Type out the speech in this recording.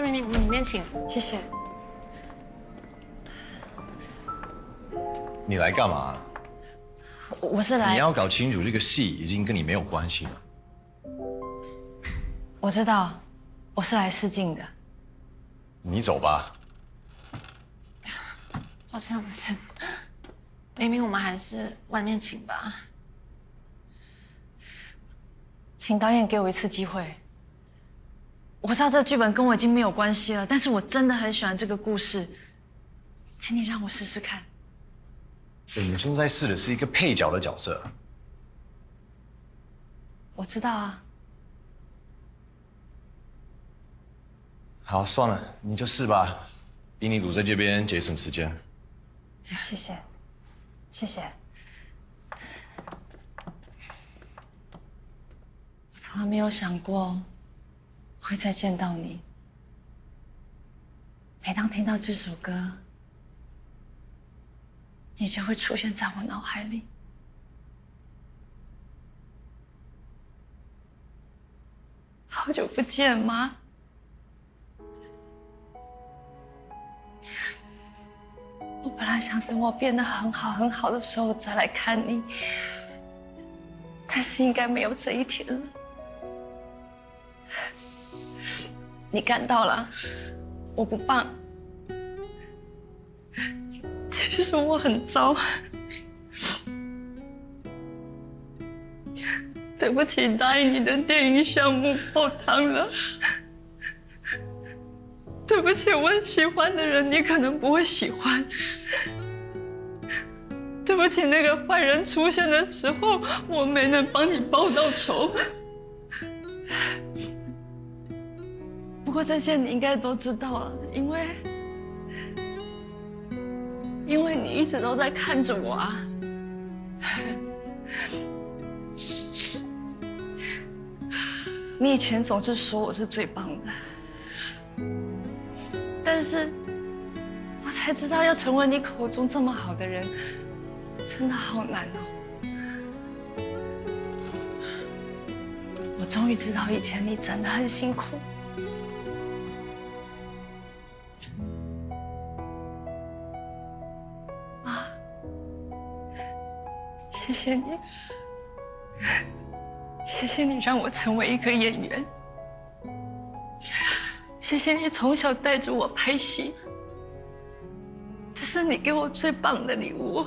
这边里面请，谢谢。你来干嘛？我我是来……你要搞清楚，这个戏已经跟你没有关系了。我知道，我是来试镜的。你走吧。抱歉，抱歉。明明我们还是外面请吧。请导演给我一次机会。我知道这个剧本跟我已经没有关系了，但是我真的很喜欢这个故事，请你让我试试看。你们现在试的是一个配角的角色。我知道啊。好，算了，你就试吧，比你堵在这边节省时间。谢谢，谢谢。我从来没有想过。会再见到你。每当听到这首歌，你就会出现在我脑海里。好久不见，妈。我本来想等我变得很好很好的时候再来看你，但是应该没有这一天了。你看到了，我不棒。其实我很糟，对不起，答应你的电影项目泡汤了。对不起，我喜欢的人你可能不会喜欢。对不起，那个坏人出现的时候我没能帮你报到仇。过这些你应该都知道了，因为因为你一直都在看着我啊。你以前总是说我是最棒的，但是我才知道要成为你口中这么好的人，真的好难哦。我终于知道以前你真的很辛苦。谢谢你，谢谢你让我成为一个演员，谢谢你从小带着我拍戏，这是你给我最棒的礼物。